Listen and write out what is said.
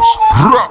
Productions.